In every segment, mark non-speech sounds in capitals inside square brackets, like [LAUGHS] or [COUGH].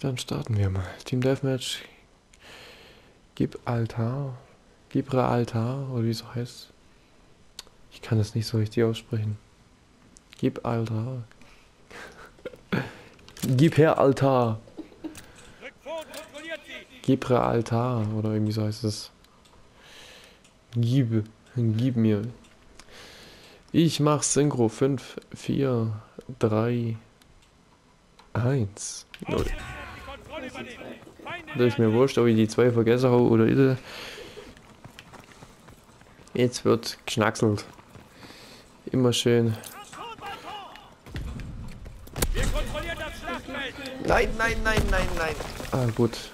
Dann starten wir mal. Team Deathmatch. Gib Altar. Gibre Altar, oder wie es so heißt. Ich kann es nicht so richtig aussprechen. Gib Altar. [LAUGHS] Gib her Altar. Gibre Altar, oder irgendwie so heißt es. Gib. Gib mir. Ich mach Synchro 5, 4, 3, 1, 0. Das ist mir wurscht, ob ich die zwei vergesse habe oder nicht. Jetzt wird geschnackselt. Immer schön. Nein, nein, nein, nein, nein. Ah, gut.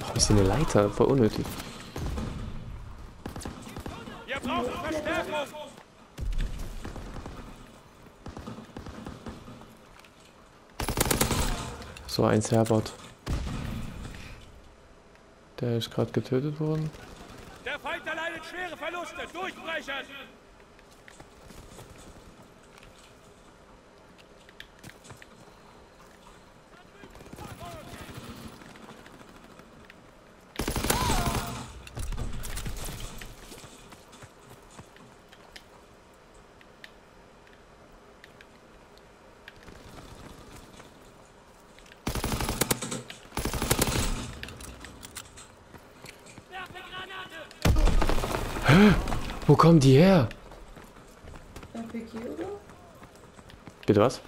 Warum ist hier eine Leiter? Voll unnötig. Wir brauchen Verstärkung. So, ein Herbert. Der ist gerade getötet worden. Der Feind erleidet schwere Verluste. Durchbrechen! Wo kommen die her? RPG oder? Bitte was?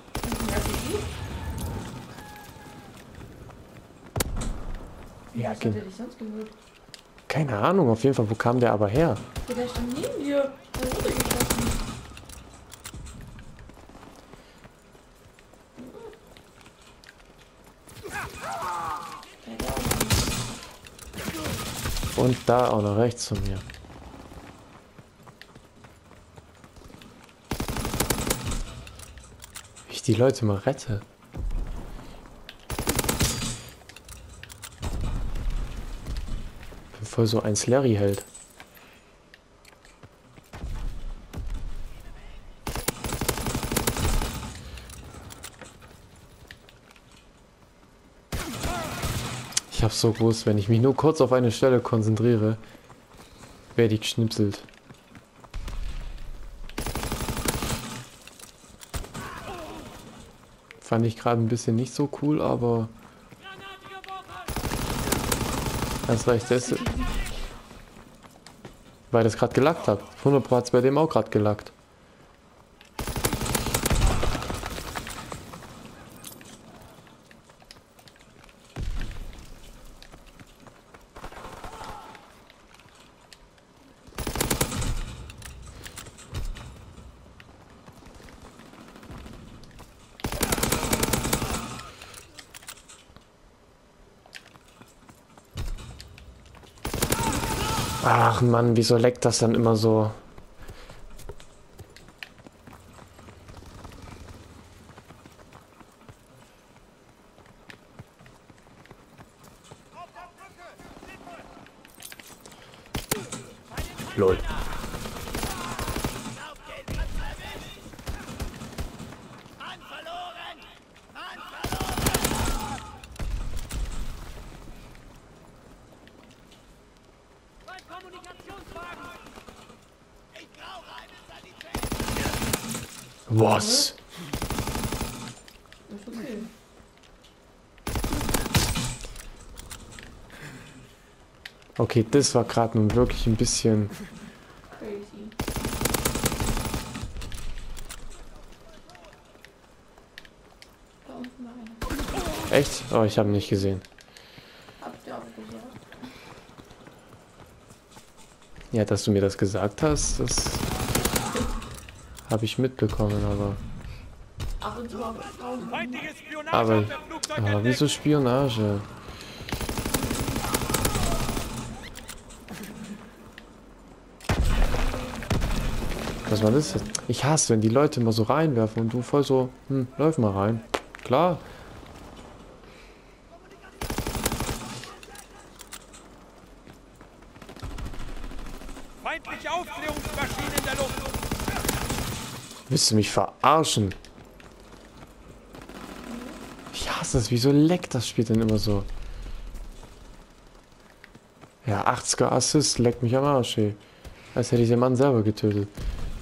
Ja, was hat dich sonst geholt? Keine Ahnung, auf jeden Fall, wo kam der aber her? Der stand neben dir. Der wurde geschossen. Und da auch noch rechts von mir. Die Leute mal rette. Bevor so ein Slurry hält. Ich hab's so groß, wenn ich mich nur kurz auf eine Stelle konzentriere, werde ich geschnipselt. Fand ich gerade ein bisschen nicht so cool, aber... Das reicht das. Weil das gerade gelackt hat. 100 hat es bei dem auch gerade gelackt. Ach Mann, wieso leckt das dann immer so? Lol. Was? Okay, das war gerade nun wirklich ein bisschen... Crazy. Echt? Oh, ich habe nicht gesehen. Ja, dass du mir das gesagt hast, das habe ich mitbekommen, aber... Aber, aber wieso Spionage? Was war das jetzt? Ich hasse, wenn die Leute immer so reinwerfen und du voll so, hm, läuf mal rein. Klar. Feindliche Aufklärungsmaschine in der Luft. Willst du mich verarschen? Ich hasse es. Wieso leckt das Spiel denn immer so? Ja, 80er Assist leckt mich am Arsch, ey. Als hätte ich den Mann selber getötet.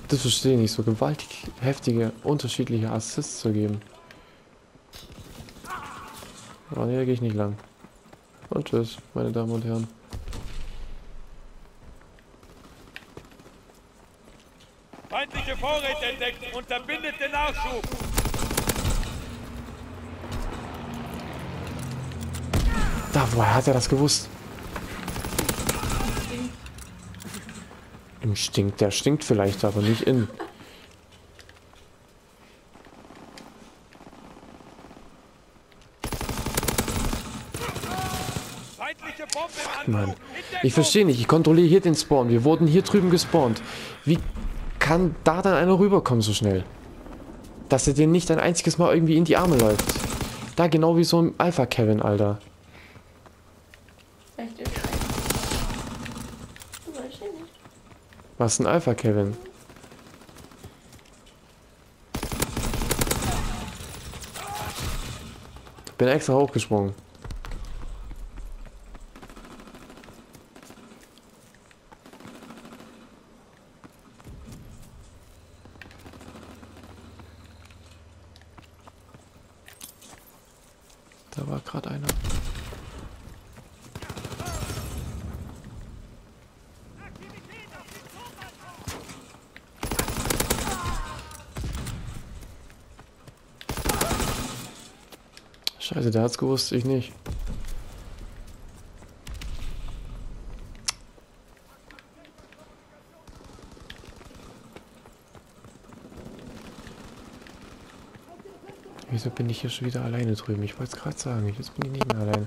Das verstehe ich nicht, so gewaltig heftige, unterschiedliche Assists zu geben. Oh ne, da gehe ich nicht lang. Und tschüss, meine Damen und Herren. Feindliche Vorräte entdeckt. Unterbindet den Nachschub. Da, woher hat er das gewusst? Im stinkt, der stinkt vielleicht, aber nicht in. Mann, ich verstehe nicht. Ich kontrolliere hier den Spawn. Wir wurden hier drüben gespawnt. Wie kann da dann einer rüberkommen so schnell? Dass er dir nicht ein einziges Mal irgendwie in die Arme läuft. Da genau wie so ein Alpha-Kevin, Alter. Vielleicht ist. Was ein Alpha-Kevin? Bin extra hochgesprungen. Da war gerade einer. Scheiße, der hat's gewusst, ich nicht. Wieso bin ich hier schon wieder alleine drüben? Ich wollte es gerade sagen, jetzt bin ich nicht mehr alleine.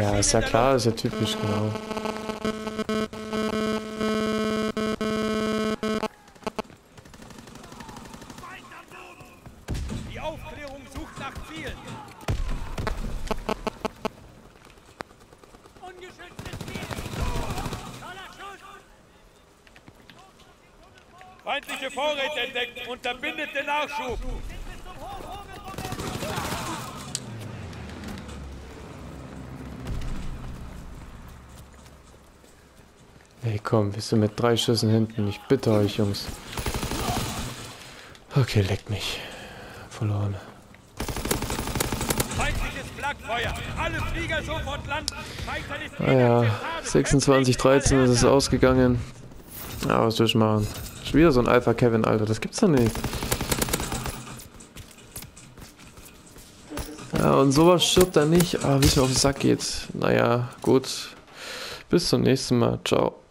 Ja, ist ja klar, ist ja typisch, genau. Die Aufklärung sucht nach Zielen. Ungeschütztes Ziel. Feindliche Vorräte entdeckt. Unterbindet den Nachschub. Ey, komm, wir sind mit drei Schüssen hinten. Ich bitte euch, Jungs. Okay, leckt mich. Verloren. Naja, 26, 13 ist es ausgegangen. Ja, was will ich machen? Schon wieder so ein Alpha Kevin, Alter. Das gibt's doch nicht. Ja, und sowas stirbt er nicht. Aber wie es mir auf den Sack geht. Naja, gut. Bis zum nächsten Mal. Ciao.